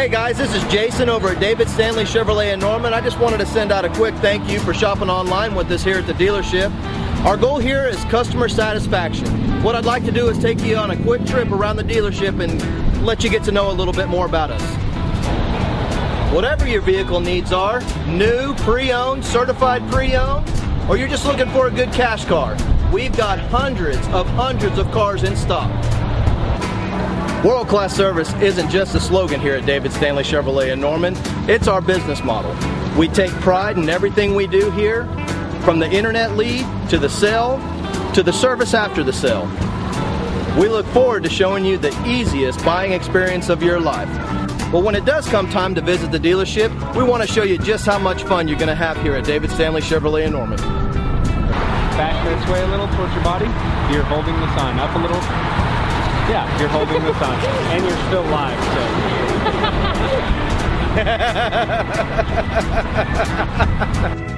Hey guys, this is Jason over at David Stanley Chevrolet in Norman. I just wanted to send out a quick thank you for shopping online with us here at the dealership. Our goal here is customer satisfaction. What I'd like to do is take you on a quick trip around the dealership and let you get to know a little bit more about us. Whatever your vehicle needs are, new, pre-owned, certified pre-owned, or you're just looking for a good cash car, we've got hundreds of hundreds of cars in stock. World class service isn't just a slogan here at David Stanley Chevrolet in Norman, it's our business model. We take pride in everything we do here, from the internet lead to the sale to the service after the sale. We look forward to showing you the easiest buying experience of your life. But when it does come time to visit the dealership, we want to show you just how much fun you're going to have here at David Stanley Chevrolet in Norman. Back this way a little towards your body. You're holding the sign up a little. Yeah, you're holding the sign. And you're still live, so.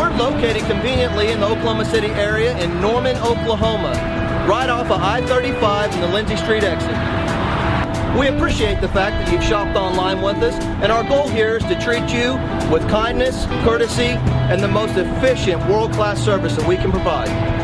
We're located conveniently in the Oklahoma City area in Norman, Oklahoma, right off of I-35 and the Lindsey Street exit. We appreciate the fact that you've shopped online with us, and our goal here is to treat you with kindness, courtesy, and the most efficient world-class service that we can provide.